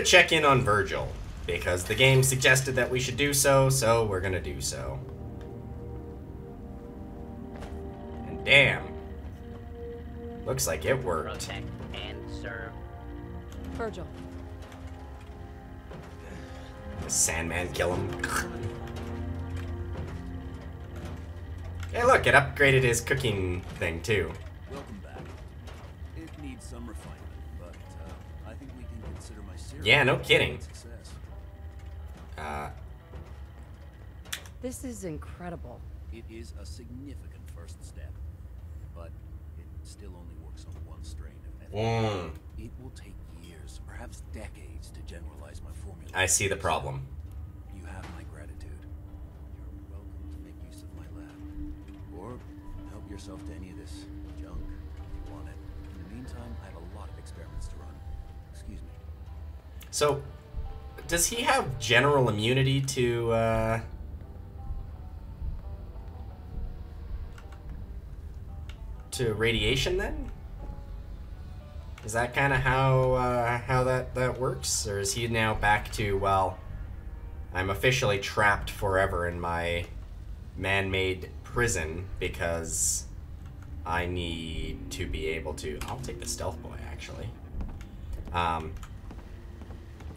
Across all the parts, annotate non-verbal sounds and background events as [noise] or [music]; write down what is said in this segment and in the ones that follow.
gonna check in on Virgil because the game suggested that we should do so, so we're gonna do so. And damn, looks like it worked. Protect and serve. Virgil, The Sandman kill him. hey, look, it upgraded his cooking thing too. Yeah, no kidding. Uh, this is incredible. It is a significant first step, but it still only works on one strain of method. mm, It will take years, perhaps decades, to generalize my formula. I see the problem. You have my gratitude. You're welcome to make use of my lab. Or help yourself to any So, does he have general immunity to, uh... To radiation then? Is that kind of how, uh, how that, that works? Or is he now back to, well, I'm officially trapped forever in my man-made prison because I need to be able to... I'll take the stealth boy, actually. Um,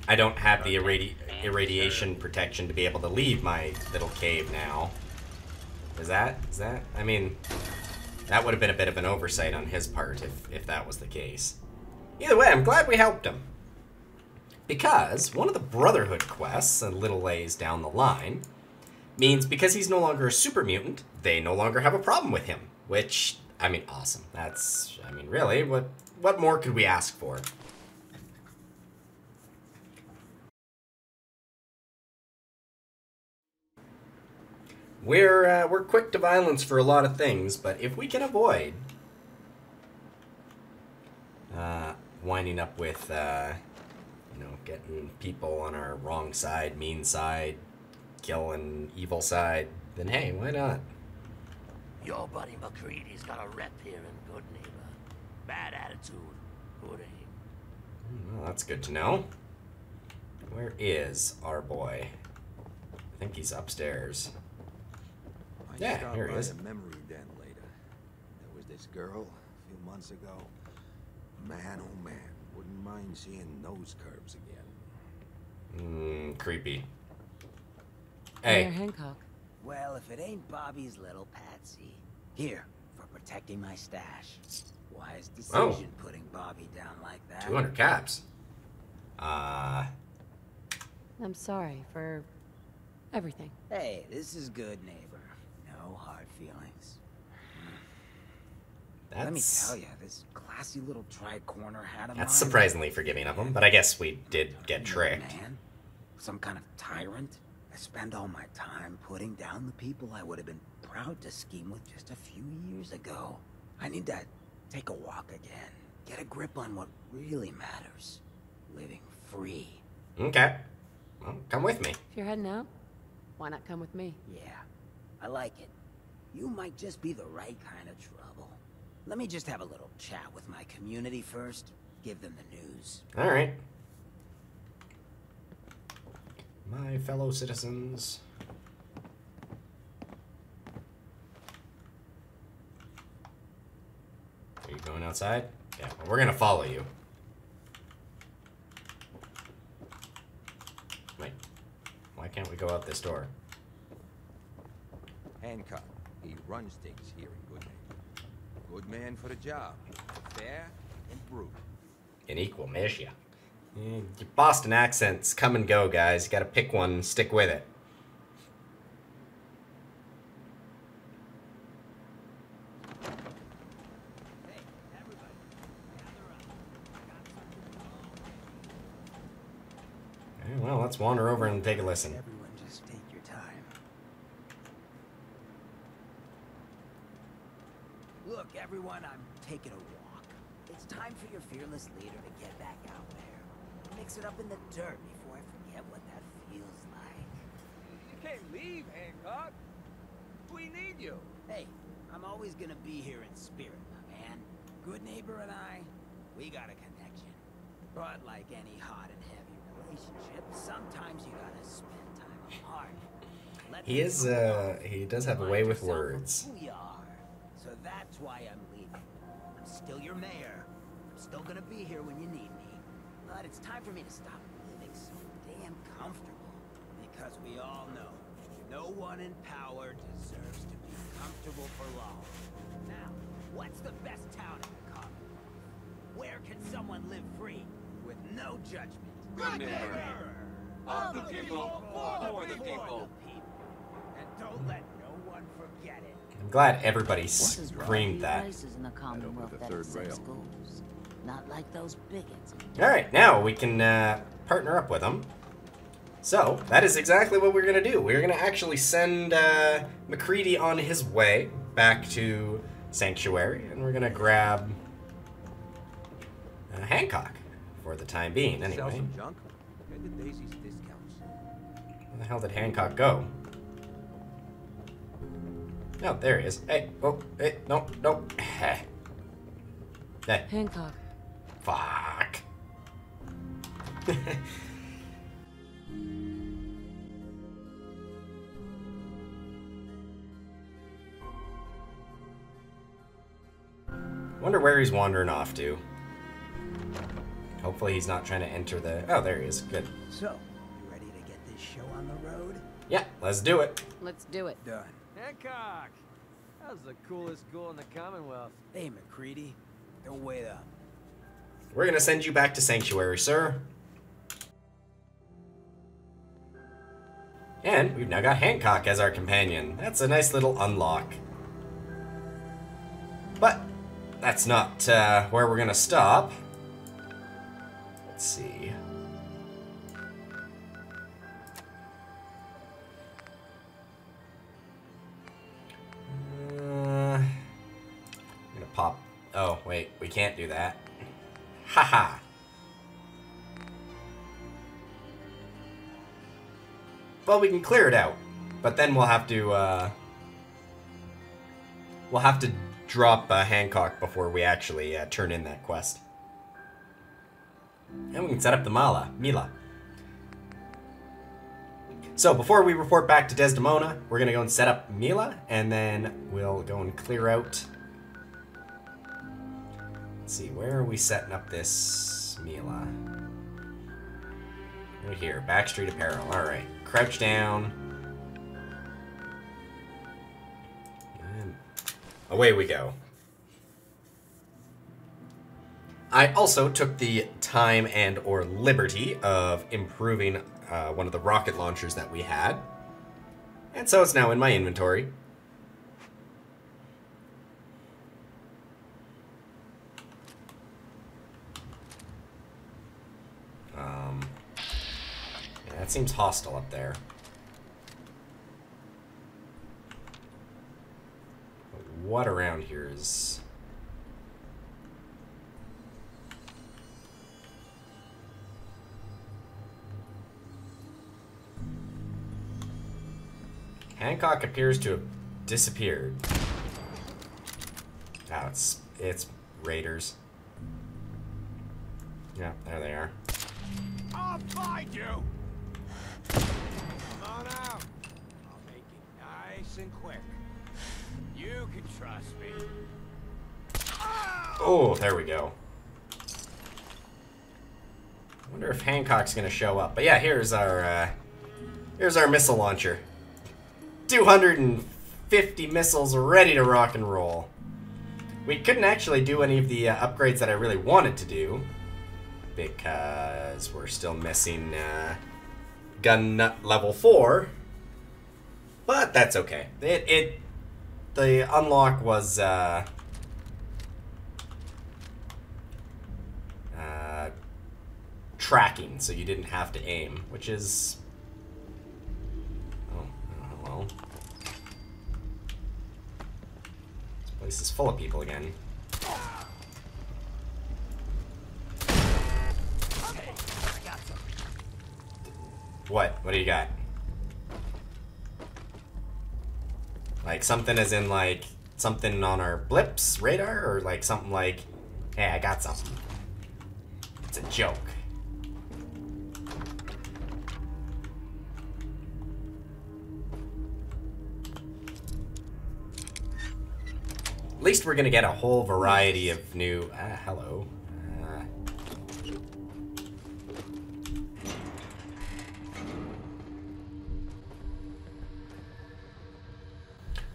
I don't have the irradi- mm, irradiation protection to be able to leave my little cave now. Is that? Is that? I mean, that would have been a bit of an oversight on his part if, if that was the case. Either way, I'm glad we helped him. Because one of the Brotherhood quests, a little ways down the line, means because he's no longer a super mutant, they no longer have a problem with him. Which, I mean, awesome. That's, I mean, really, what what more could we ask for? We're uh, we're quick to violence for a lot of things, but if we can avoid uh, winding up with uh, you know getting people on our wrong side, mean side, killing evil side, then hey, why not? Your buddy MacCready's got a rep here in Good Neighbor. Bad attitude. Good aim. Well, that's good to know. Where is our boy? I think he's upstairs. I Yeah, stopped here by is. the memory den later. There was this girl a few months ago. Man, oh man, wouldn't mind seeing those curves again. Mmm, creepy. Mayor Hey, Hancock. Well, if it ain't Bobby's little Patsy. Here, for protecting my stash. Wise Oh. decision putting Bobby down like that. 200 caps. Uh, I'm sorry for everything. Hey, this is Goodneighbor. That's Let me tell you, this classy little tri-corner hat of that's mine- surprisingly forgiving of him, but I guess we did get tricked. Man, some kind of tyrant. I spend all my time putting down the people I would have been proud to scheme with just a few years ago. I need to take a walk again. Get a grip on what really matters. Living free. Okay. Well, come with me. If you're heading out, why not come with me? Yeah, I like it. You might just be the right kind of trouble. Let me just have a little chat with my community first. Give them the news. All right. My fellow citizens. Are you going outside? Yeah, well, we're gonna follow you. Wait, why can't we go out this door? Hancock, he runs things here in Goodneighbor. Good man for the job. Fair and brutal. An equal measure. Eh, Your Boston accents come and go, guys. You gotta pick one, stick with it. Well, let's wander over and take a listen. Everyone just take your time. Look, everyone, I'm taking a walk. It's time for your fearless leader to get back out there. Mix it up in the dirt before I forget what that feels like. You can't leave, Hancock. We need you. Hey, I'm always gonna be here in spirit, my man. Goodneighbor and I, we got a connection. But like any hot and heavy relationship, sometimes you gotta spend time apart. Let He is, uh, he does have a way with words. Who you are. So that's why I'm leaving. I'm still your mayor. I'm still gonna be here when you need me. But it's time for me to stop living so damn comfortable. Because we all know, no one in power deserves to be comfortable for long. Now, what's the best town in the Commonwealth? Where can someone live free with no judgment? Goodneighbor. Of the people, for the people. And don't let no one forget it. I'm glad everybody What is screamed that. places in the Commonwealth the that third accept rail. schools. Not like those bigots. Alright, now we can uh, partner up with them. So, that is exactly what we're going to do. We're going to actually send uh, MacCready on his way back to Sanctuary, and we're going to grab uh, Hancock for the time being, Sell anyway. some junk? Get the Daisy's discounts. Where the hell did Hancock go? No, there he is. Hey, oh, hey, no, no. hey, Hancock. fuck. Wonder where he's wandering off to. Hopefully he's not trying to enter the... Oh, there he is. Good. So, you ready to get this show on the road? Yeah, let's do it. Let's do it. Done. Hancock! How's the coolest school in the Commonwealth? Hey, MacCready. Don't wait up. We're gonna send you back to Sanctuary, sir. And we've now got Hancock as our companion. That's a nice little unlock. But that's not uh, where we're gonna stop. Let's see. Wait, we can't do that. Haha. Well, we can clear it out, but then we'll have to, uh, we'll have to drop uh, Hancock before we actually uh, turn in that quest. And we can set up the Mala, Mila. So before we report back to Desdemona, we're gonna go and set up Mila, and then we'll go and clear out Let's see, where are we setting up this Mila? Right here, Backstreet Apparel. Alright, crouch down. And away we go. I also took the time and or liberty of improving uh, one of the rocket launchers that we had. And so it's now in my inventory. Um, yeah, that seems hostile up there. What around here is... Hancock appears to have disappeared. Oh, it's it's raiders. Yeah, there they are. I'll find you! Nice and quick. You can trust me. Oh, there we go. I wonder if Hancock's gonna show up. But yeah, here's our uh, here's our missile launcher. 250 missiles ready to rock and roll. We couldn't actually do any of the uh, upgrades that I really wanted to do because we're still missing uh, gun nut level four. But that's okay. It it the unlock was. Uh, uh, tracking, so you didn't have to aim, which is. Oh, oh, hello. This place is full of people again. What? What do you got? Like something as in like something on our blips radar or like something like, hey, I got something. It's a joke. At least we're gonna get a whole variety of new, ah, hello.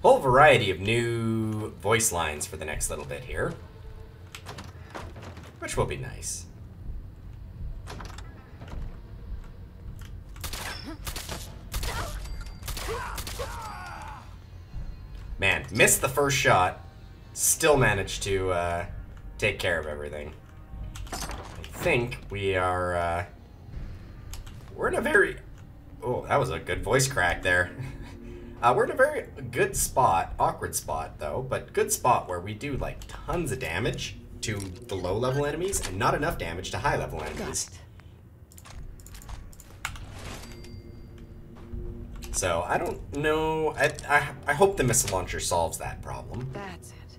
Whole variety of new voice lines for the next little bit here, which will be nice. Man, missed the first shot, still managed to uh, take care of everything. I think we are. Uh, we're in a very. Oh, that was a good voice crack there. [laughs] Uh, we're in a very good spot, awkward spot though, but good spot where we do like tons of damage to the low level enemies and not enough damage to high level enemies. So I don't know. I, I, I hope the missile launcher solves that problem, That's it.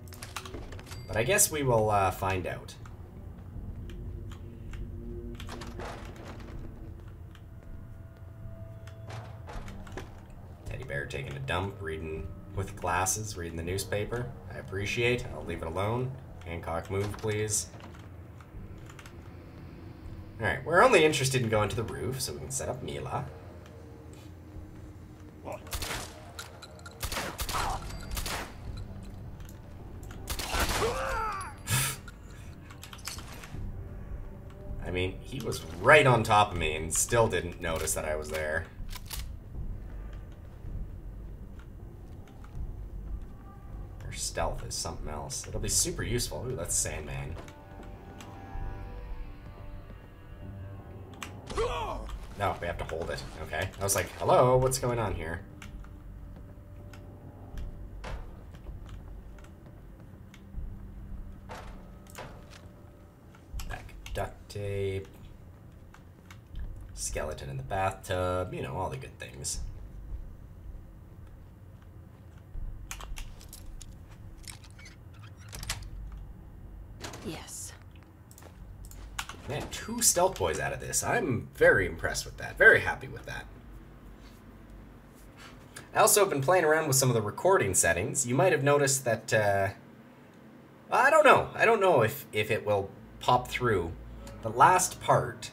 but I guess we will uh, find out. Bear taking a dump, reading with glasses, reading the newspaper. I appreciate. I'll leave it alone. Hancock, move, please. Alright, we're only interested in going to the roof, so we can set up Mila. [sighs] I mean, he was right on top of me and still didn't notice that I was there. Her stealth is something else. It'll be super useful. Ooh, that's Sandman. No, we have to hold it. Okay. I was like, hello, what's going on here? Back duct tape. Skeleton in the bathtub. You know, all the good things. Man, two stealth boys out of this. I'm very impressed with that. Very happy with that. I also have been playing around with some of the recording settings. You might have noticed that, uh, I don't know. I don't know if, if it will pop through. The last part,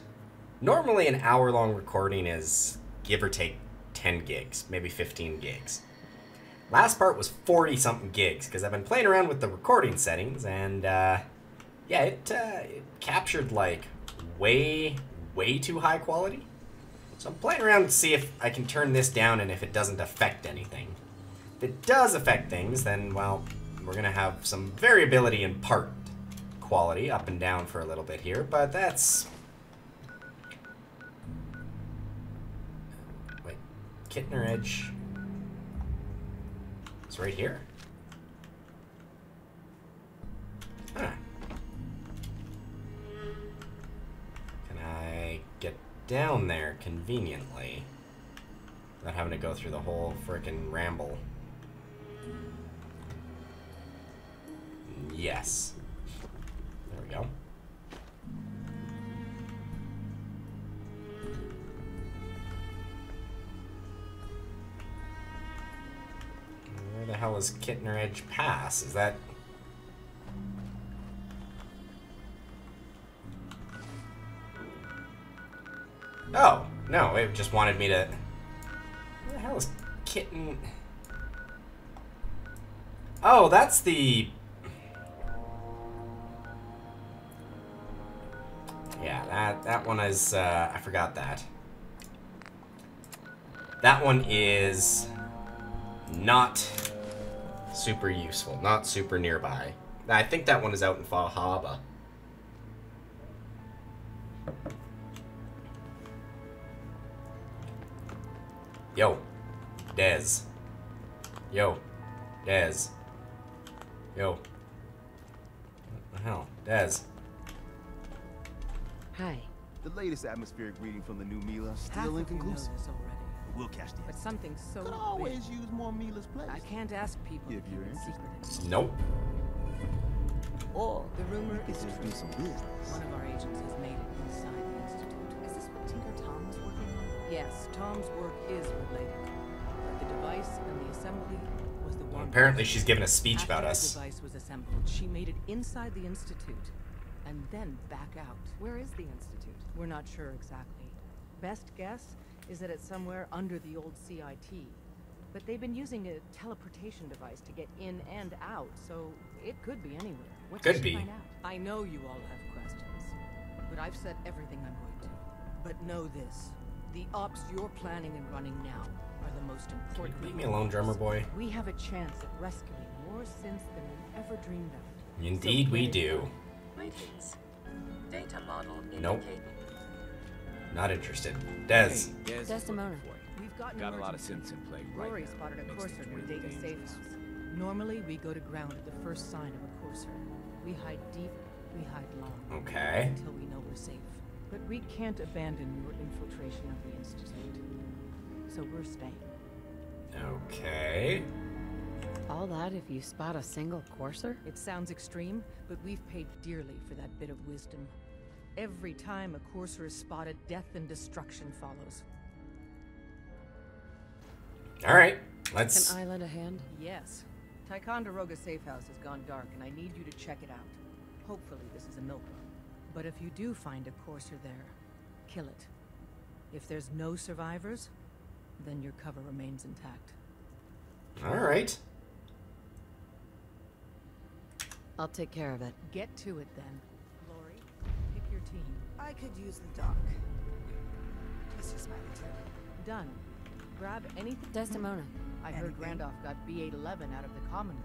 normally an hour long recording is give or take 10 gigs, maybe 15 gigs. Last part was 40 something gigs because I've been playing around with the recording settings and, uh, yeah, it, uh, it captured like way, way too high quality. So I'm playing around to see if I can turn this down and if it doesn't affect anything. If it does affect things, then, well, we're going to have some variability in part quality up and down for a little bit here, but that's... Wait, Kittner Edge... It's right here. Down there conveniently without having to go through the whole frickin' ramble? Yes. There we go. Where the hell is Kittner Edge Pass? Is that no, it just wanted me to. Where the hell is kitten? Oh, that's the. Yeah, that that one is. Uh, I forgot that. That one is not super useful, not super nearby. I think that one is out in Far Harbor. Yo, Dez. Yo. What the hell? Dez. Hi. The latest atmospheric reading from the new Mila still of you know inconclusive. this already. We'll catch the But something so Could big, use more Mila's place. I can't ask people If you're it interested. secret. Nope. Or The rumor we is could just do some business. one of our agents has made it inside the Institute. Is this what Tinker Tom was working on? Yes, Tom's work is related. But the device and the assembly was the one apparently she's given a speech After about the device was assembled, she made it inside the Institute, and then back out. Where is the Institute? We're not sure exactly. Best guess is that it's somewhere under the old CIT. But they've been using a teleportation device to get in and out, so it could be anywhere. What Could be. find out? I know you all have questions, but I've said everything I'm going to. But know this: the ops you're planning and running now are the most important. Leave me alone, drummer boy. We have a chance at rescuing more synths than we ever dreamed of. Indeed, So we do. done. Greetings. Data model Nope. Not interested. Des. Desdemona. We've got, Got a lot of emergency. synths in play right Rory now. spotted a Makes courser things near Data Safe. House. Normally, we go to ground at the first sign of a courser. We hide deep, we hide long. Okay. Until we know we're safe. But we can't abandon your infiltration of the Institute. So we're staying. Okay. All that if you spot a single courser? It sounds extreme, but we've paid dearly for that bit of wisdom. Every time a courser is spotted, death and destruction follows. All right. Let's. Can I lend a hand? Yes. Ticonderoga Safe House has gone dark, and I need you to check it out. Hopefully this is a milk run. But if you do find a courser there, kill it. If there's no survivors, then your cover remains intact. All right. I'll take care of it. Get to it then. Lori, pick your team. I could use the dock. It's just my return. Done. Grab anything. Desdemona. I heard Anything? Randolph got B811 out of the Commonwealth.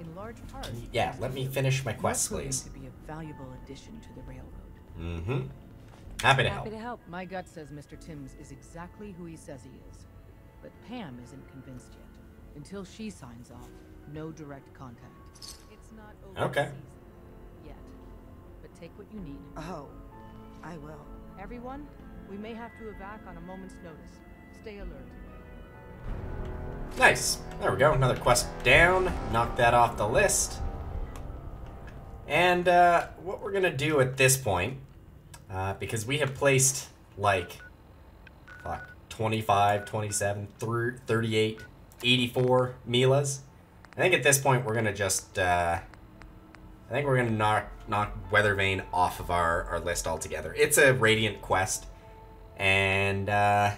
In large part. Yeah, let me finish my quest, proving please. to be a valuable addition to the railroad. Mm-hmm. Happy to help. Happy to help. My gut says Mr. Timms is exactly who he says he is. But Pam isn't convinced yet. Until she signs off, no direct contact. It's not over Okay. season yet. But take what you need. Oh, I will. Everyone, we may have to evac on a moment's notice. Stay alert. Nice. There we go. Another quest down. Knock that off the list. And uh, what we're gonna do at this point, uh, because we have placed like, fuck, 25, 27, thir- 38, 84 Milas. I think at this point we're gonna just, uh, I think we're gonna knock knock Weathervane off of our, our list altogether. It's a Radiant quest, and uh,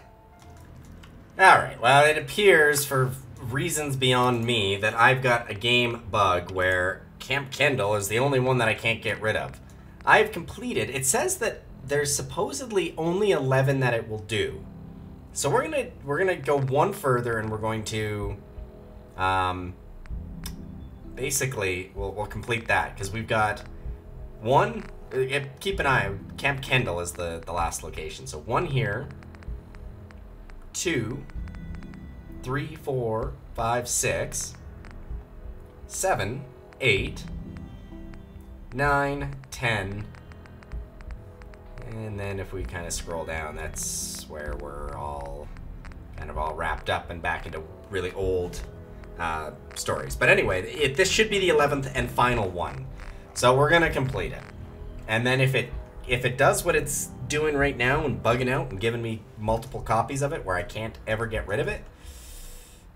Alright, well, it appears for reasons beyond me that I've got a game bug where Camp Kendall is the only one that I can't get rid of. I've completed, it says that there's supposedly only 11 that it will do. So we're gonna we're gonna go one further and we're going to um basically we'll, we'll complete that because we've got one uh, keep an eye Camp Kendall is the the last location. So one here two, three, four, five, six, seven, eight, nine, ten, and then if we kind of scroll down, that's where we're all kind of all wrapped up and back into really old uh, stories. But anyway, it, this should be the eleventh and final one, so we're gonna complete it, and then if it if it does what it's doing right now and bugging out and giving me multiple copies of it where I can't ever get rid of it,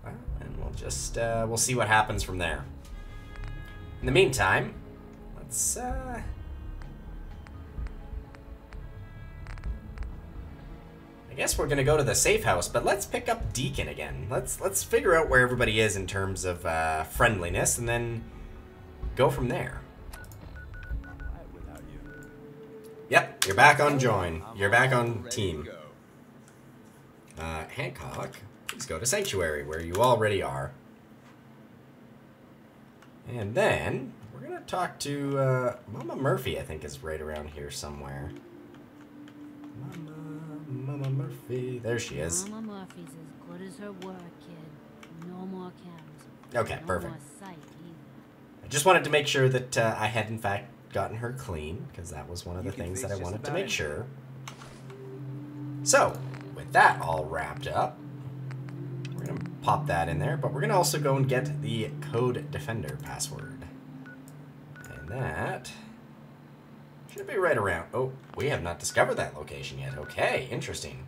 well, then we'll just uh, we'll see what happens from there. In the meantime, let's uh, guess we're gonna go to the safe house, but let's pick up Deacon again. Let's let's figure out where everybody is in terms of uh, friendliness, and then go from there. Yep, you're back on join. You're back on team. Uh, Hancock, please go to Sanctuary, where you already are. And then, we're gonna talk to, uh, Mama Murphy, I think is right around here somewhere. Mama, Mama Murphy, there she is. Mama Murphy's as good as her word, kid. No more chems. Okay, no perfect. More sight. I just wanted to make sure that uh, I had in fact gotten her clean because that was one of the You can things that I wanted to about make sure. So, with that all wrapped up, we're gonna pop that in there, but we're gonna also go and get the code defender password. And that should be right around. Oh, we have not discovered that location yet. Okay, interesting.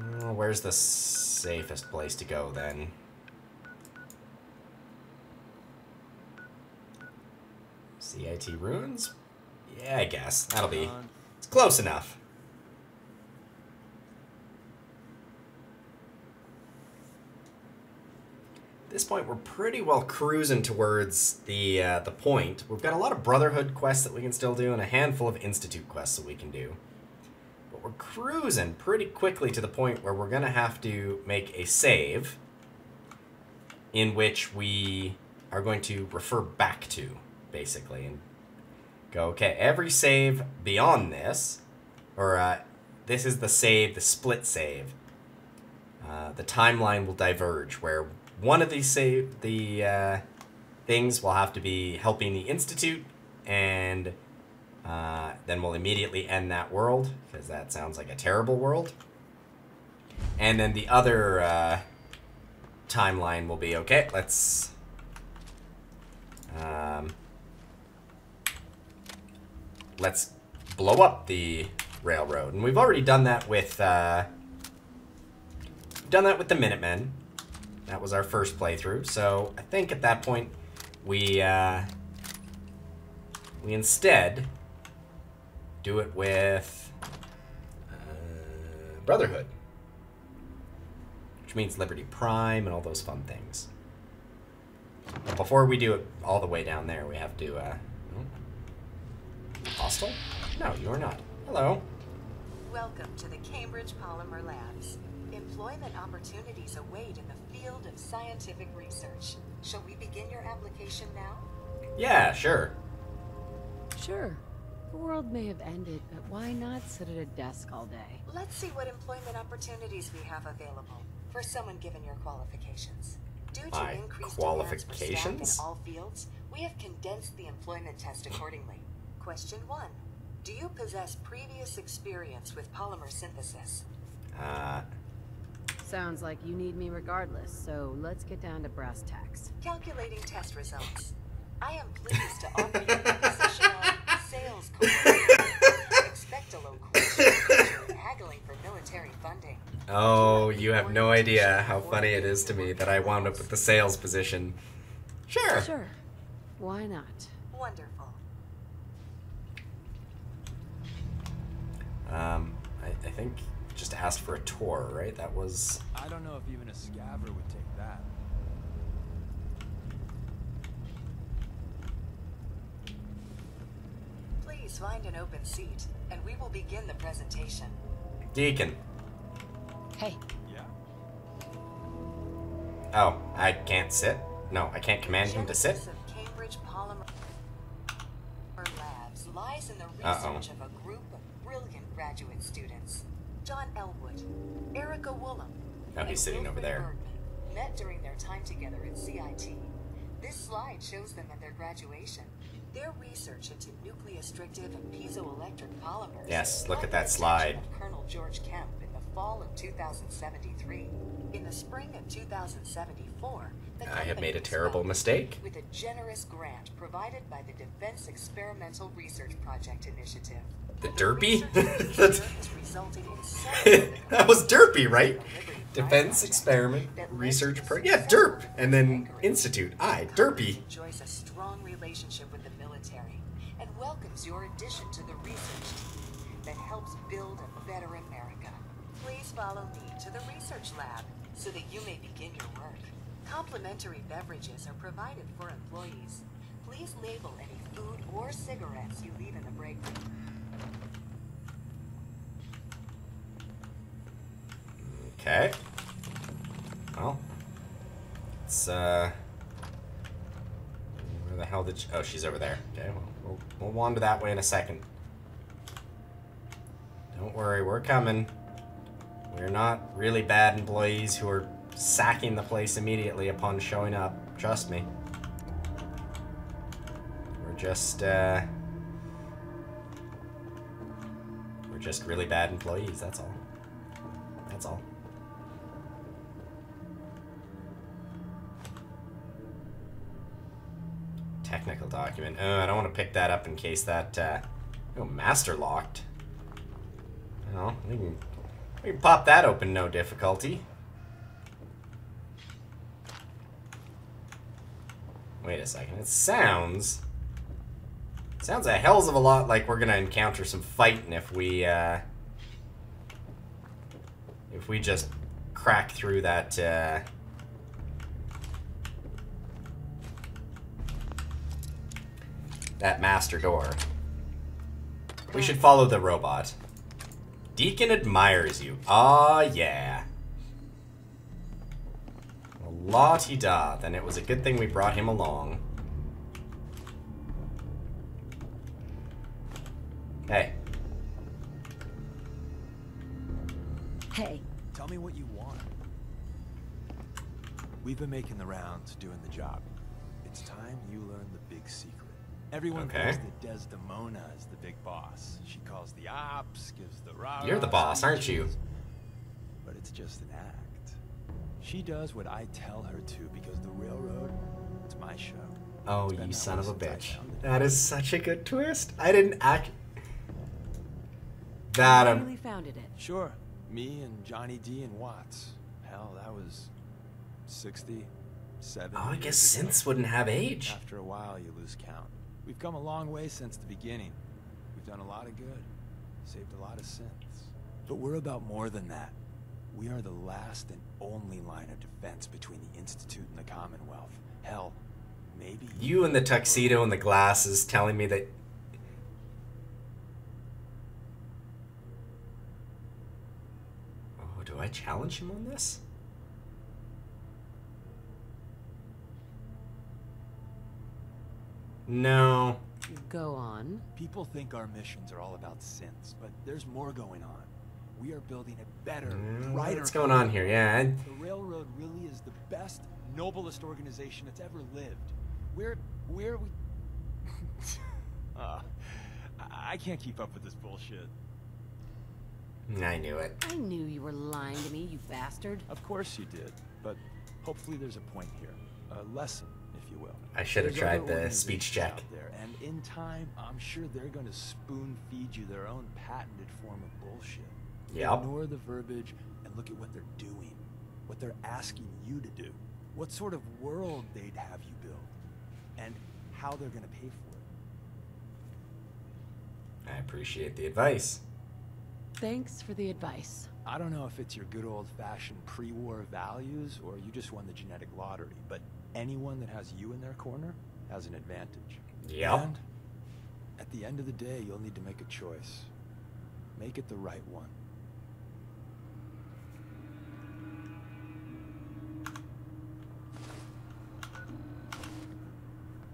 Mm, where's the safest place to go then? CIT ruins? Yeah, I guess. That'll be. It's close enough. This point, we're pretty well cruising towards the uh, the point. We've got a lot of Brotherhood quests that we can still do, and a handful of Institute quests that we can do. But we're cruising pretty quickly to the point where we're gonna have to make a save, in which we are going to refer back to, basically, and go, okay, every save beyond this, or uh, this is the save, the split save. Uh, the timeline will diverge, where one of these save the uh, things will have to be helping the institute, and uh, then we'll immediately end that world because that sounds like a terrible world. And then the other uh, timeline will be okay. Let's. Um, let's blow up the railroad, and we've already done that with. Uh, done that with the Minutemen. That was our first playthrough, so I think at that point we uh, we instead do it with uh, Brotherhood, which means Liberty Prime and all those fun things. But before we do it all the way down there, we have to. Uh, hostile? No, you are not. Hello. Welcome to the Cambridge Polymer Labs. Employment opportunities await in the field of scientific research. Shall we begin your application now? Yeah, sure. Sure. The world may have ended, but why not sit at a desk all day? Let's see what employment opportunities we have available for someone given your qualifications. Due to My increased demands for staff qualifications? in all fields, we have condensed the employment test accordingly. Question 1. Do you possess previous experience with polymer synthesis? Uh, Sounds like you need me regardless, so let's get down to brass tacks. Calculating test results. I am pleased to offer you the position of sales coordinator. Expect a low question haggling for military funding. oh, you have no idea how funny it is to me that I wound up with the sales position. Sure. Sure. Why not? Wonderful. Um, I, I think just asked for a tour, right? That was. I don't know if even a scaver would take that. Please find an open seat, and we will begin the presentation. Deacon. Hey. Yeah? Oh, I can't sit? No, I can't command him to sit? Genesis of Cambridge Polymer Labs lies in the Uh-oh. of a group of brilliant graduate students. John Elwood, Erica Woolham, Oh, he's sitting over there. Bergman met during their time together at CIT. This slide shows them at their graduation. Their research into nucleostrictive and piezoelectric polymers. Yes, look at that slide. Colonel George Kemp in the fall of 2073. In the spring of 2074, I have made a terrible mistake. With a generous grant provided by the Defense Experimental Research Project Initiative. The Derpy? [laughs] That was Derpy, right? Defense Experiment Research Pro. Yeah, Derp. And then Institute. I Derpy. enjoys a strong relationship with the military and welcomes your addition to the research team that helps build a better America. Please follow me to the research lab so that you may begin your work. Complimentary beverages are provided for employees. Please label any food or cigarettes you leave in the break room. Okay. Well, it's uh, where the hell did? She, oh, she's over there. Okay, well, we'll we'll wander that way in a second. Don't worry, we're coming. We're not really bad employees who are sacking the place immediately upon showing up. Trust me. We're just uh, we're just really bad employees. That's all. That's all. Technical document. Oh, I don't want to pick that up in case that, uh, oh, master locked. Well, we can, we can pop that open, no difficulty. Wait a second. It sounds Sounds a hells of a lot like we're gonna encounter some fighting if we, uh... If we just crack through that, uh... That master door. We should follow the robot. Deacon admires you. Ah, yeah. La-ti-da. Then it was a good thing we brought him along. Hey. Hey. Tell me what you want. We've been making the rounds, doing the job. It's time you learn the big secret. Everyone Okay. thinks that Desdemona is the big boss. She calls the ops, gives the rah You're the boss, aren't you? But it's just an act. She does what I tell her to because the railroad, it's my show. Oh, you son of a bitch. That is such a good twist. I didn't act. That um. Really founded it. Sure. Me and Johnny D and Watts. Hell, that was 60, 70. Oh, I guess years synths wouldn't have age. After a while, you lose count. We've come a long way since the beginning. We've done a lot of good, saved a lot of synths. But we're about more than that. We are the last and only line of defense between the Institute and the Commonwealth. Hell, maybe You in the tuxedo and the glasses telling me that. Oh, do I challenge him on this? No. Go on. People think our missions are all about synths, but there's more going on. We are building a better, Mm, brighter. What's going on here? Yeah. The railroad really is the best, noblest organization that's ever lived. Where, where we're, we. uh, [laughs] I I can't keep up with this bullshit. I knew it. I knew you were lying to me, you bastard. Of course you did, but hopefully there's a point here, a lesson, if you will. I should have tried the speech organizations check. There, and in time, I'm sure they're going to spoon feed you their own patented form of bullshit. Yep. Ignore the verbiage and look at what they're doing, what they're asking you to do, what sort of world they'd have you build, and how they're going to pay for it. I appreciate the advice. Thanks for the advice. I don't know if it's your good old-fashioned pre-war values or you just won the genetic lottery, but anyone that has you in their corner has an advantage. Yep. And at the end of the day, you'll need to make a choice. Make it the right one.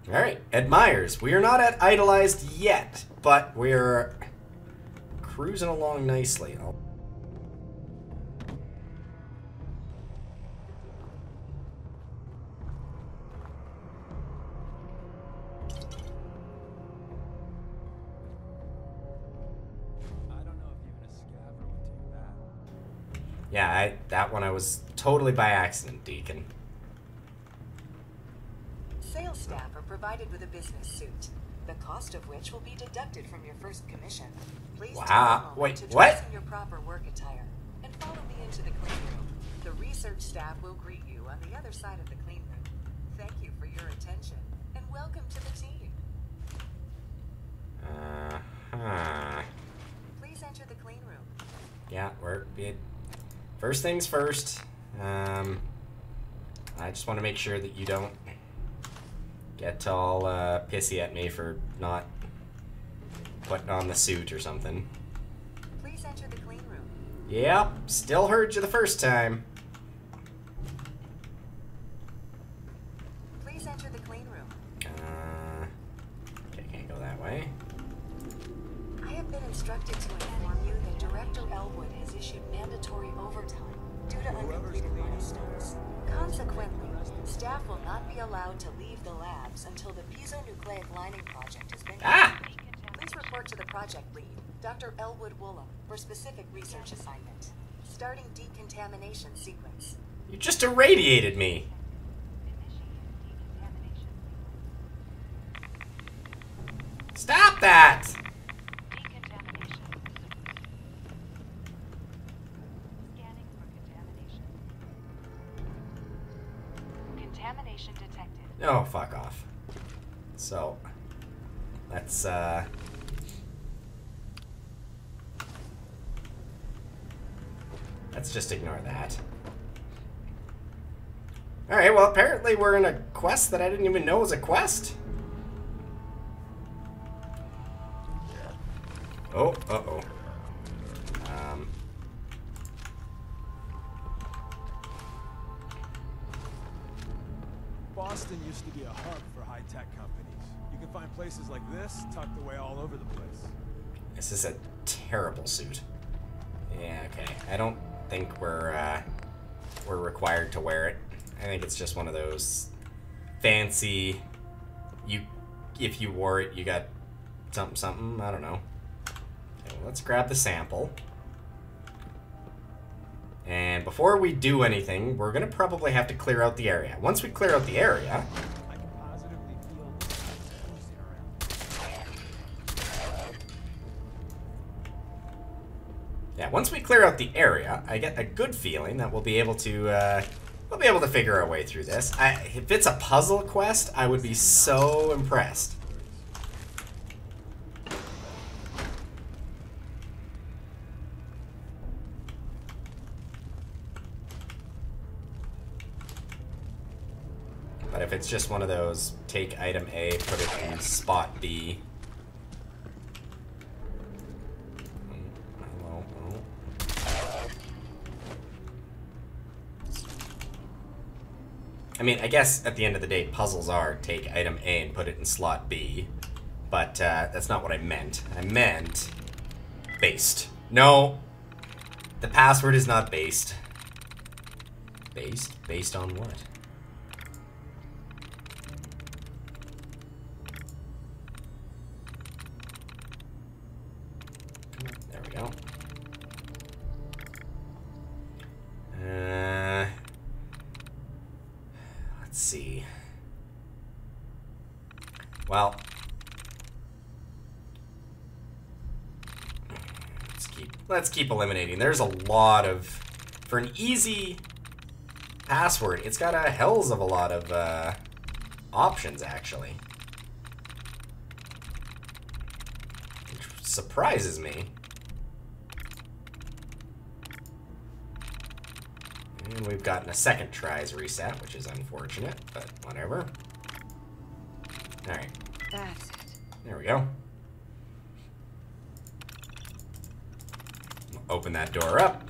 All right, Ed Myers. We are not at idolized yet, but we're cruising along nicely. Oh. That one I was totally by accident, Deacon. Sales staff are provided with a business suit, the cost of which will be deducted from your first commission. Please Wow, wait, to what? in your proper work attire and follow me into the clean room. The research staff will greet you on the other side of the clean room. Thank you for your attention and welcome to the team. Uh huh. Please enter the clean room. Yeah, we're it, first things first. Um, I just want to make sure that you don't get all uh, pissy at me for not putting on the suit or something. Please enter the clean room. Yep, still heard you the first time. Just ignore that. Alright, well, apparently we're in a quest that I didn't even know was a quest. Oh, uh-oh. Um... Boston used to be a hub for high-tech companies. You can find places like this tucked away all over the place. This is a terrible suit. Yeah, okay. I don't think we're, uh, we're required to wear it. I think it's just one of those fancy, you, if you wore it, you got something, something, I don't know. Okay, well, let's grab the sample. And before we do anything, we're gonna probably have to clear out the area. Once we clear out the area, once we clear out the area, I get a good feeling that we'll be able to, uh, we'll be able to figure our way through this. I, if it's a puzzle quest, I would be so impressed. But if it's just one of those, take item A, put it in spot B. Hello, hello. I mean, I guess at the end of the day, puzzles are take item A and put it in slot B. But uh, that's not what I meant. I meant based. No, the password is not based. Based? Based on what? Keep eliminating. There's a lot of for an easy password. It's got a hells of a lot of uh, options actually. Which surprises me. And we've gotten a second tries reset, which is unfortunate, but whatever. Alright, That's it. there we go. Open that door up.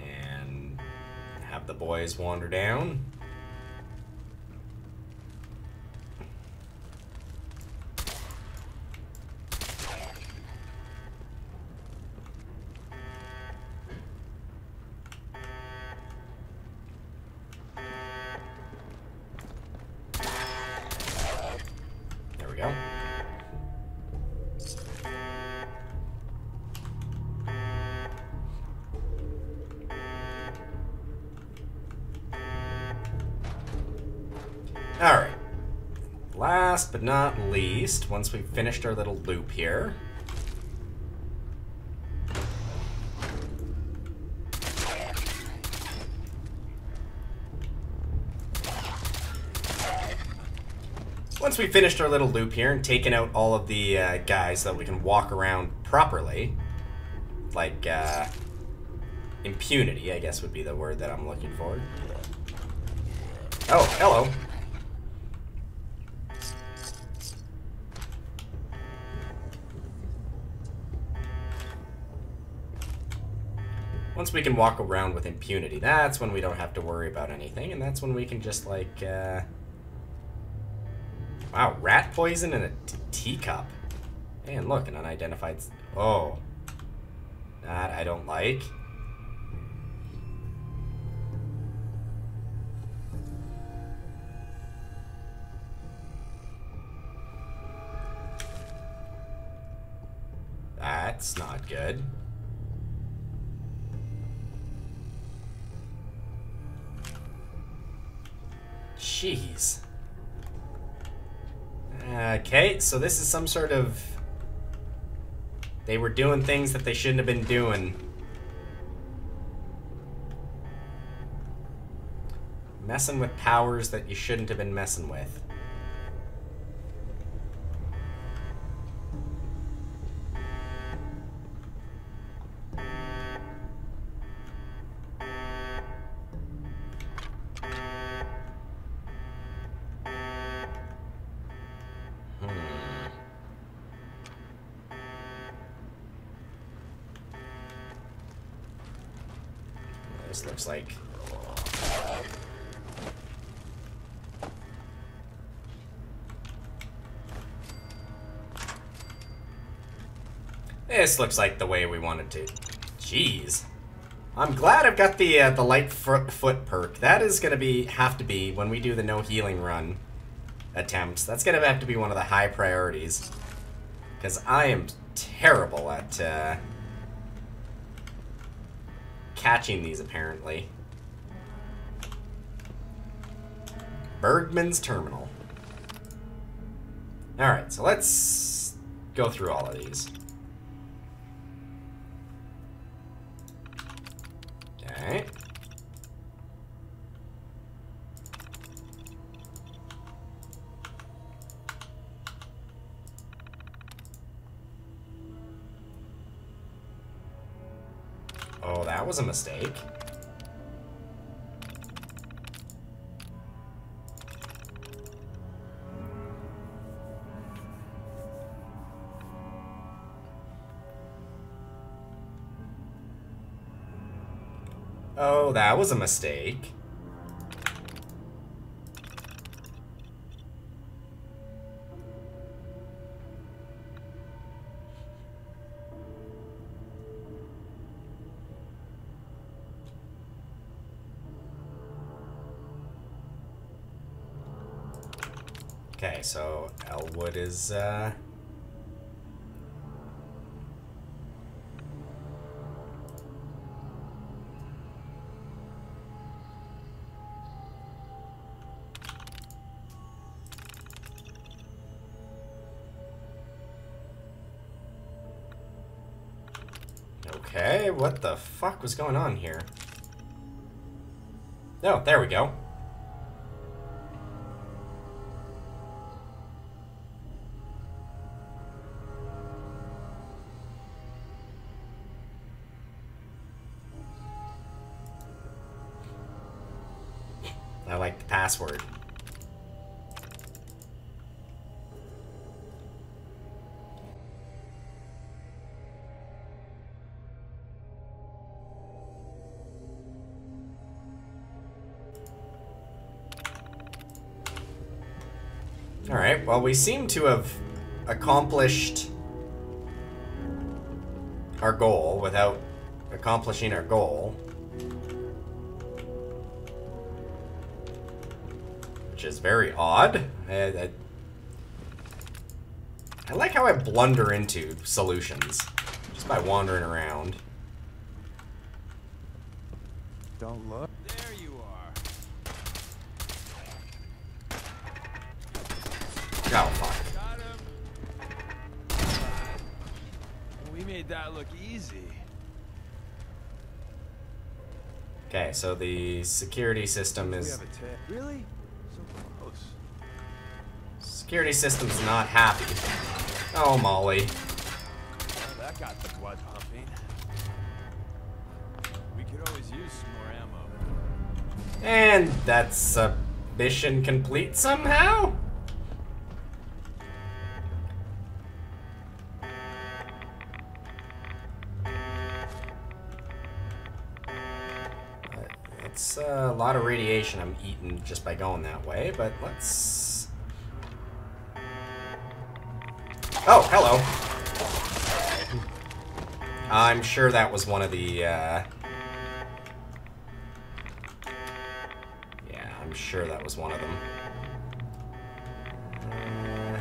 And have the boys wander down. Least, once we've finished our little loop here, once we've finished our little loop here and taken out all of the uh, guys so that we can walk around properly, like uh, impunity, I guess would be the word that I'm looking for. Oh, hello. Once we can walk around with impunity, that's when we don't have to worry about anything, and that's when we can just like, uh... Wow, rat poison in a teacup. And look, an unidentified... Oh. That I don't like. That's not good. Jeez. Okay, so this is some sort of... They were doing things that they shouldn't have been doing. Messing with powers that you shouldn't have been messing with. This looks like the way we wanted to. Jeez. I'm glad I've got the uh, the light foot, perk. That is gonna be have to be when we do the no healing run attempts. That's gonna have to be one of the high priorities because I am terrible at uh, catching these. Apparently, Bergman's Terminal. All right, so let's go through all of these. That was a mistake. Oh, that was a mistake. Is, uh... Okay, what the fuck was going on here? Oh, there we go. Well, we seem to have accomplished our goal without accomplishing our goal. Which is very odd. I, I, I like how I blunder into solutions just by wandering around. Don't look. Made that look easy. Okay, so the security system is... have a tip. Really? So close. Security system's not happy. Oh, Molly. Well, that got the blood pumping. We could always use some more ammo. And that's a mission complete somehow? Lot of radiation I'm eating just by going that way, but let's... Oh, hello. I'm sure that was one of the, uh... Yeah, I'm sure that was one of them. Uh,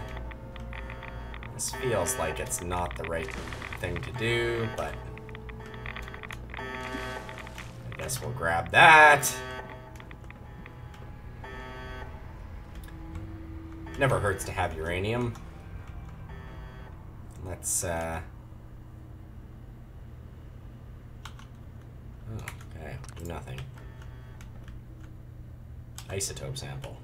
this feels like it's not the right thing to do, but... I guess we'll grab that. Never hurts to have uranium. Let's, uh... Oh, okay, do nothing. isotope sample.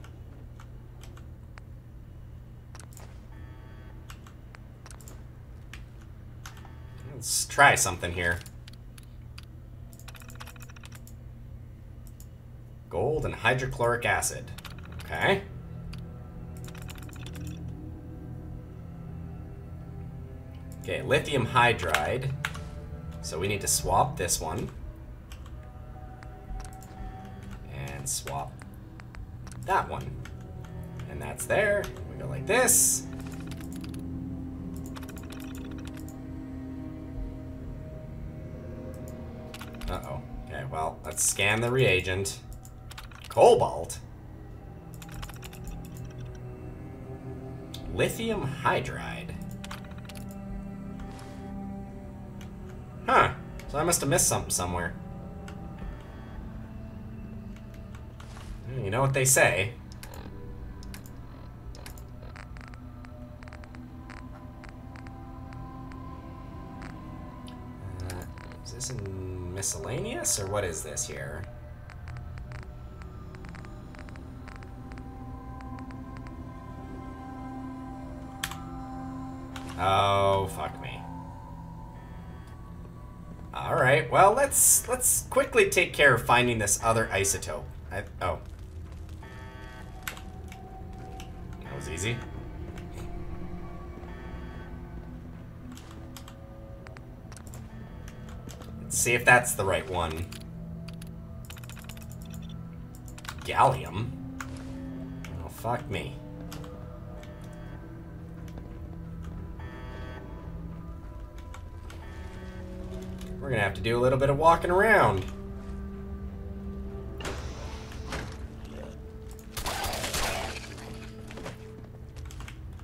Let's try something here. Gold and hydrochloric acid. Okay. Okay, lithium hydride. So we need to swap this one. And swap that one. And that's there. We go like this. Uh-oh. Okay, well, let's scan the reagent. Cobalt? Lithium hydride. I must have missed something somewhere. You know what they say. Uh, is this in miscellaneous, or what is this here? Well, let's let's quickly take care of finding this other isotope. I, oh. That was easy. Let's see if that's the right one. Gallium? Oh, fuck me. We're gonna have to do a little bit of walking around.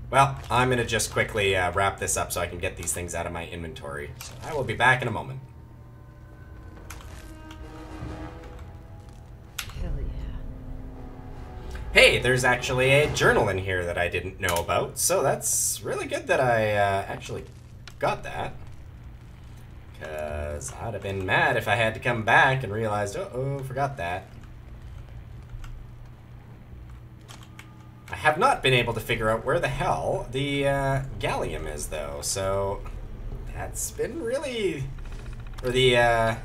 Well, I'm gonna just quickly uh, wrap this up so I can get these things out of my inventory. So I will be back in a moment. Hell yeah. Hey, there's actually a journal in here that I didn't know about, so that's really good that I uh, actually got that. Because I'd have been mad if I had to come back and realized, uh oh, forgot that. I have not been able to figure out where the hell the uh, gallium is, though, so that's been really. Or the uh,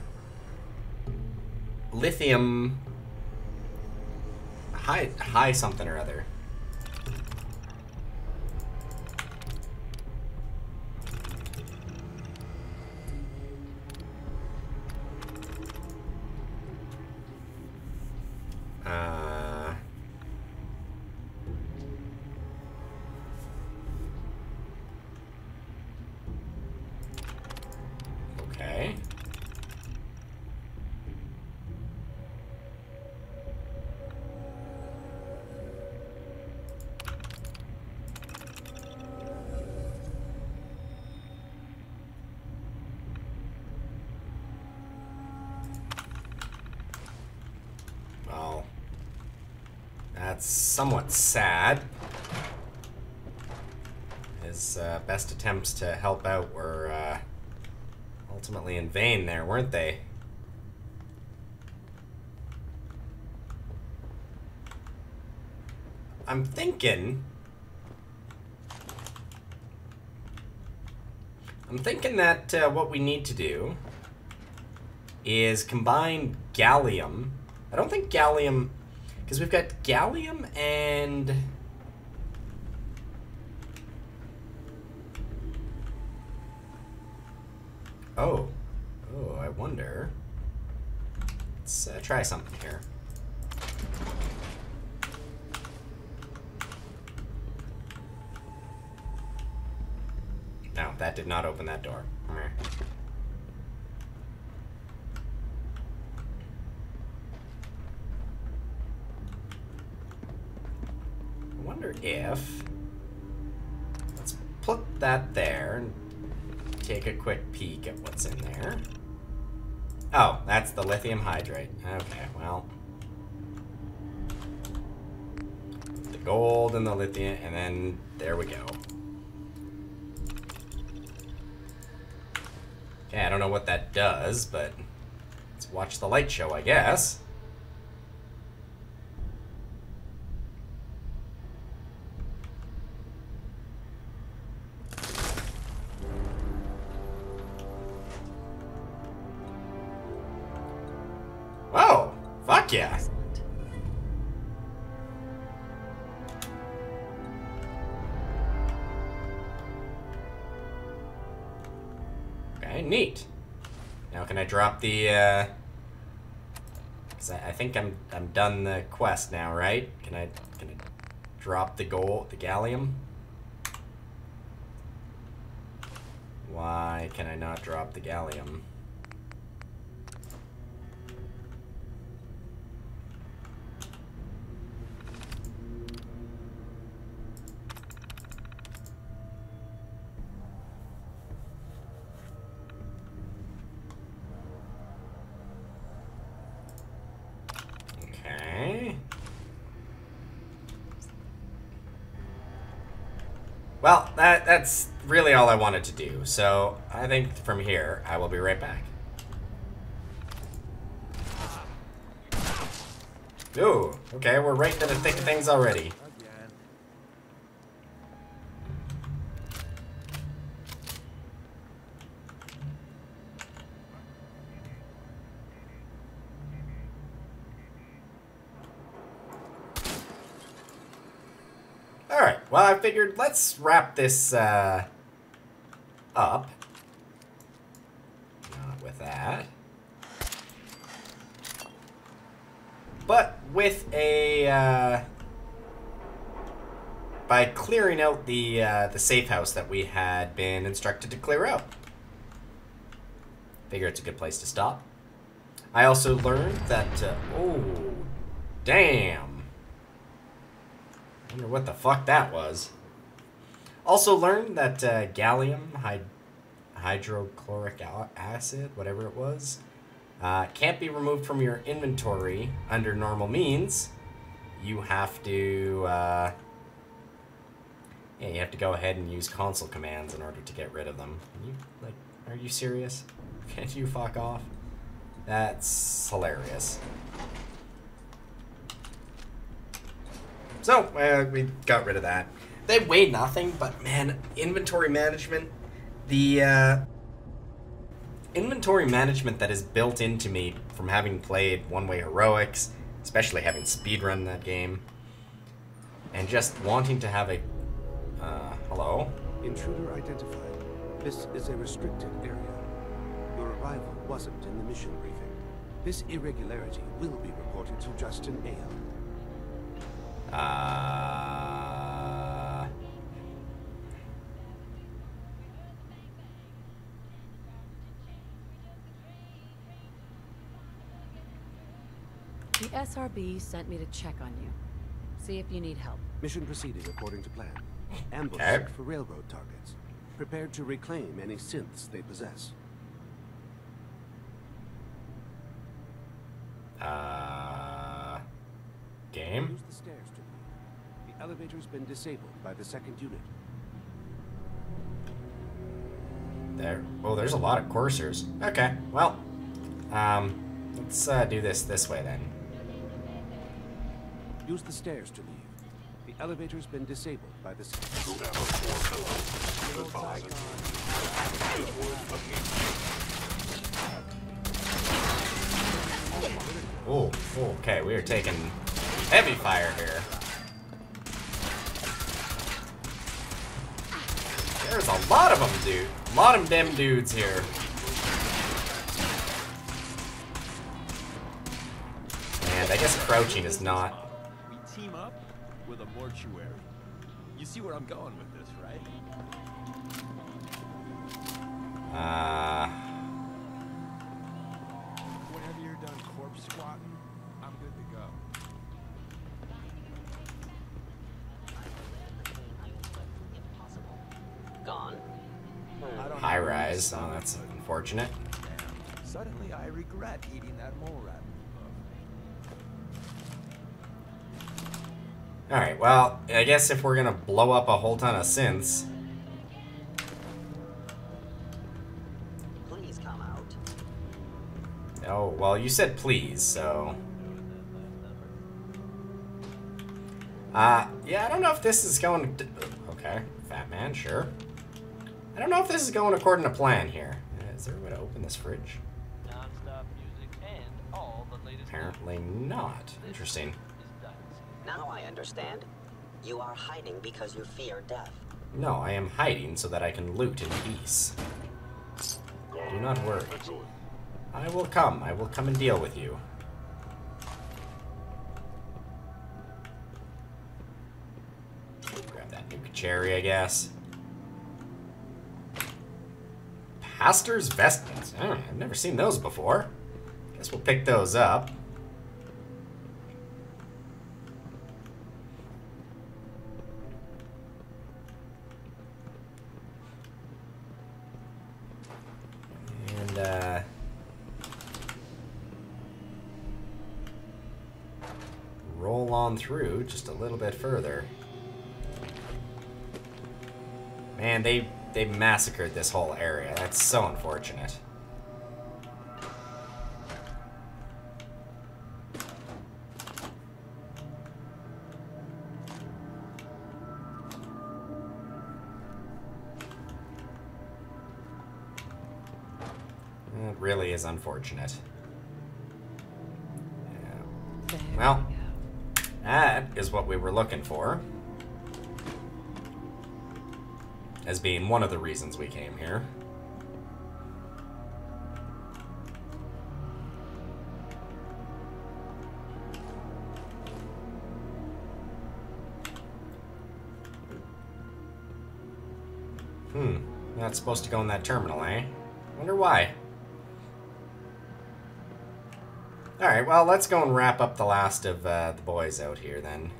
lithium high, high something or other. Somewhat sad. His uh, best attempts to help out were uh, ultimately in vain there, weren't they? I'm thinking... I'm thinking that uh, what we need to do is combine gallium. I don't think gallium... Because we've got gallium and... Oh. Oh, I wonder. Let's uh, try something here. No, that did not open that door. Meh. I wonder if... Let's put that there and take a quick peek at what's in there. Oh, that's the lithium hydrate. Okay, well. The gold and the lithium, and then there we go. Okay, I don't know what that does, but let's watch the light show, I guess. The, uh... Cause I, I think I'm, I'm done the quest now, right? Can I, can I drop the goal, the gallium? Why can I not drop the gallium? Okay. Well, that that's really all I wanted to do. So I think from here I will be right back. Ooh, okay, we're right to the thick of things already. Alright, well, I figured let's wrap this uh, up. Not with that. But with a. Uh, by clearing out the, uh, the safe house that we had been instructed to clear out. Figure it's a good place to stop. I also learned that. Uh, oh, damn. Wonder what the fuck that was. Also learned that uh, gallium hyd hydrochloric acid, whatever it was, uh, can't be removed from your inventory under normal means. You have to, uh, yeah, you have to go ahead and use console commands in order to get rid of them. You like, are you serious? [laughs] Can't you fuck off? That's hilarious. So, uh, we got rid of that. They weigh nothing, but man, inventory management, the uh, inventory management that is built into me from having played One Way Heroics, especially having speedrun that game, and just wanting to have a. Uh, hello? Intruder identified. This is a restricted area. Your arrival wasn't in the mission briefing. This irregularity will be reported to Justin Ayo. Uh. The SRB sent me to check on you. See if you need help. Mission proceeding according to plan. Ambush Okay. for railroad targets. Prepared to reclaim any synths they possess. Uh. Game? Use the stairs to leave. The elevator's been disabled by the second unit. There. Oh, there's a lot of coursers. Okay, well. Um. Let's uh, do this this way then. Use the stairs to leave. The elevator's been disabled by the second Oh, okay, we are taking heavy fire here. There's a lot of them, dude. A lot of them dudes here. And I guess crouching is not. We team up with a mortuary. You see where I'm going with this, right? Uh. Unfortunate. damn, Suddenly, I regret eating that mole rat. Alright, well, I guess if we're gonna blow up a whole ton of synths. Please come out. Oh, well, you said please, so. Uh, yeah, I don't know if this is going to. Okay, fat man, sure. I don't know if this is going according to plan here. Is there a way to open this fridge? Music and all the Apparently not. Interesting. Now I understand. You are hiding because you fear death. No, I am hiding so that I can loot in peace. Do not worry. I will come. I will come and deal with you. Grab that nuka cherry, I guess. Pastor's vestments. Oh, I've never seen those before. Guess we'll pick those up. And, uh... Roll on through just a little bit further. Man, they they massacred this whole area. That's so unfortunate. It really is unfortunate. Yeah. Well, that is what we were looking for. As being one of the reasons we came here. Hmm. Not supposed to go in that terminal, eh? Wonder why. Alright, well, let's go and wrap up the last of uh, the boys out here then.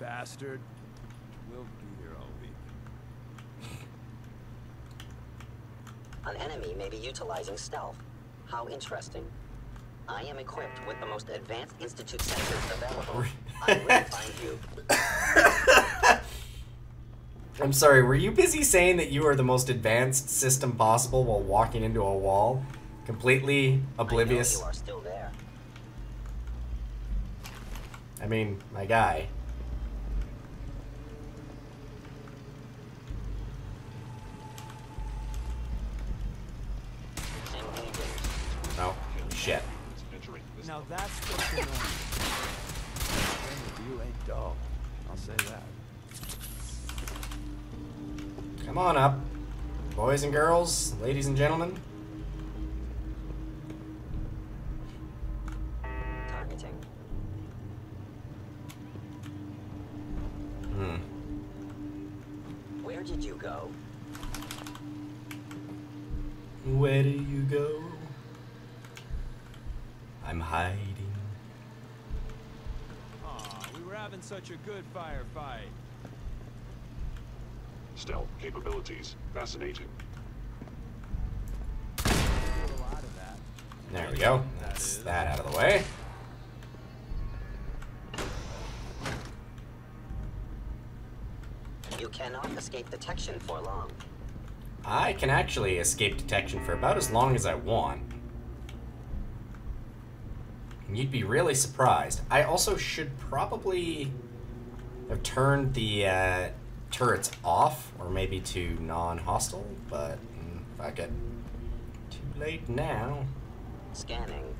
Bastard. We'll be here all week. An enemy may be utilizing stealth. How interesting. I am equipped with the most advanced Institute sensors available. I will [laughs] find you. [coughs] I'm sorry, were you busy saying that you are the most advanced system possible while walking into a wall? Completely oblivious? You are still there. I mean, my guy. Boys and girls, ladies and gentlemen. Targeting. Hmm. Where did you go? Where do you go? I'm hiding. Aw, we were having such a good firefight. Stealth capabilities. Fascinating. There we go. That's that out of the way. You cannot escape detection for long. I can actually escape detection for about as long as I want. And you'd be really surprised. I also should probably have turned the uh, turrets off, or maybe to non-hostile, but mm, fuck it. Too late now. Scanning.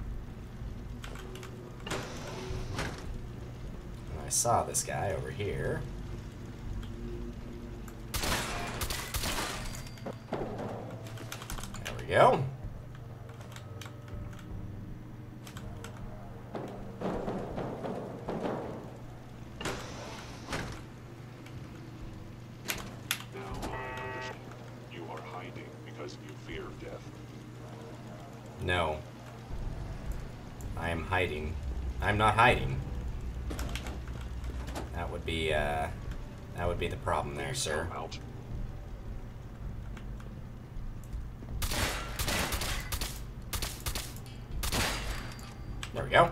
I saw this guy over here. There we go. Not hiding. That would be, uh, that would be the problem there, sir. Out. There we go.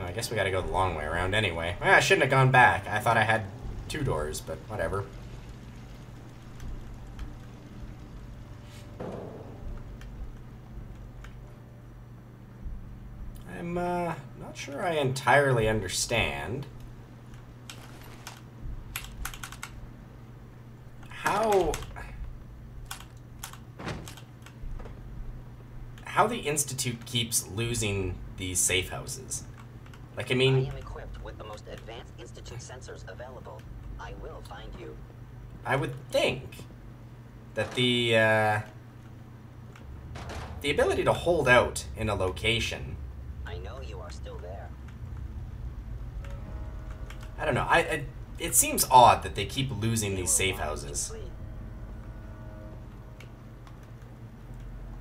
Oh, I guess we gotta go the long way around anyway. Well, I shouldn't have gone back. I thought I had two doors, but whatever. I'm uh, not sure I entirely understand how how the institute keeps losing these safe houses. Like I mean, I am equipped with the most advanced institute sensors available. I will find you. I would think that the uh, the ability to hold out in a location. I know I don't know. I, I it seems odd that they keep losing these safe houses.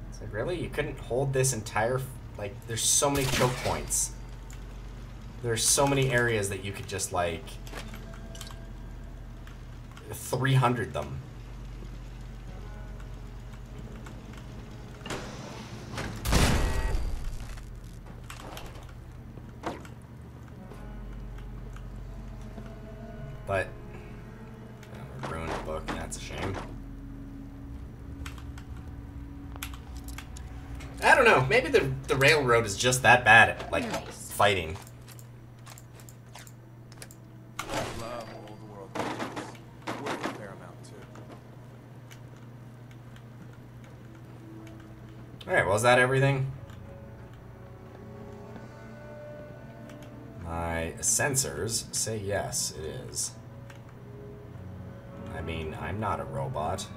It's like really, you couldn't hold this entire like. There's so many choke points. There's so many areas that you could just like 300 them. Is just that bad at like fighting. Love old world games. Worth a fair amount too. All right. Well, is that everything? My sensors say yes, it is. I mean, I'm not a robot.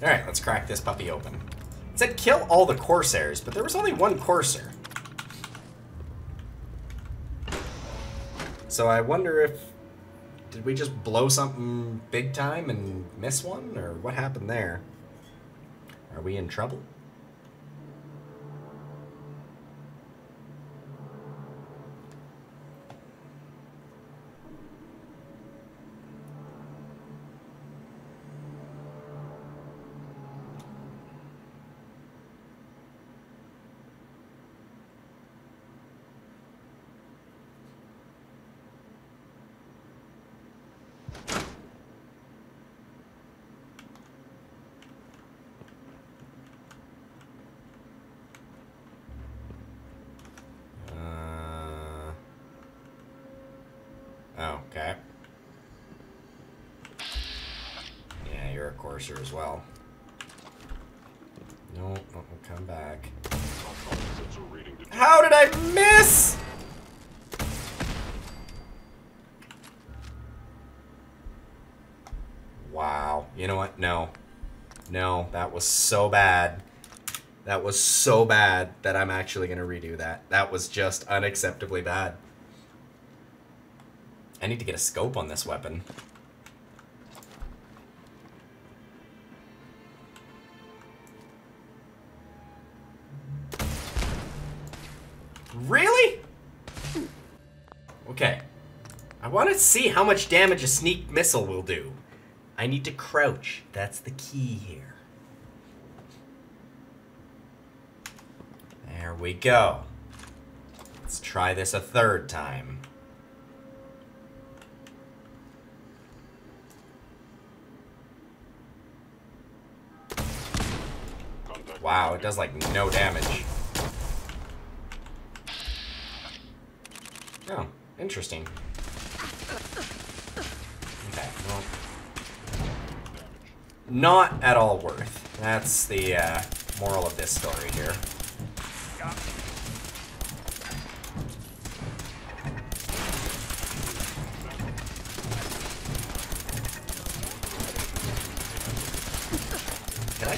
Alright, let's crack this puppy open. It said kill all the Coursers, but there was only one Corsair. So I wonder if... Did we just blow something big time and miss one? Or what happened there? Are we in trouble? Uh, oh, okay. Yeah, you're a courser as well. No, no, come back. How did I miss? Wow. You know what? No. No, that was so bad. That was so bad that I'm actually going to redo that. That was just unacceptably bad. I need to get a scope on this weapon. Really? Okay. I want to see how much damage a sneak missile will do. I need to crouch. That's the key here. There we go. Let's try this a third time. Wow, it does like no damage. Oh, interesting. Okay, well. Not at all worth. That's the uh, moral of this story here.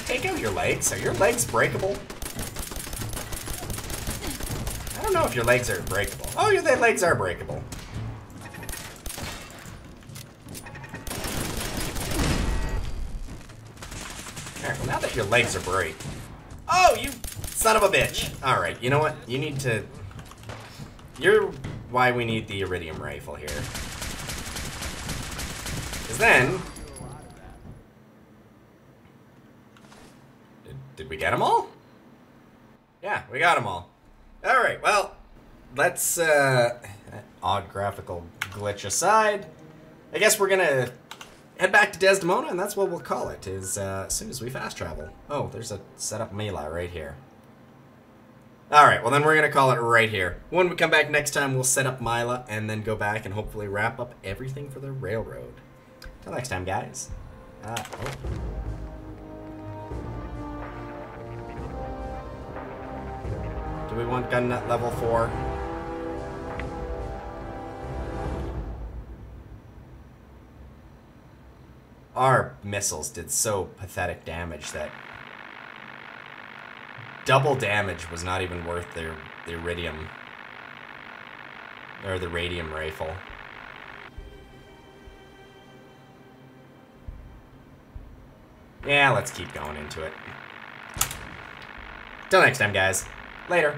Take out your legs? Are your legs breakable? I don't know if your legs are breakable. Oh, your legs are breakable. Alright, well now that your legs are break. Oh, you son of a bitch. Alright, you know what? You need to... You're why we need the iridium rifle here. Because then... did we get them all? Yeah, got them all. All right, well, let's, uh, odd graphical glitch aside, I guess we're gonna head back to Desdemona, and that's what we'll call it, is, uh, as soon as we fast travel. Oh, there's a setup Mila right here. Alright, well then we're gonna call it right here. When we come back next time, we'll set up Mila, and then go back and hopefully wrap up everything for the railroad. Till next time, guys. Uh, oh. We want gun nut level 4? Our missiles did so pathetic damage that double damage was not even worth their the iridium or the radium rifle. Yeah, let's keep going into it. Till next time, guys. Later.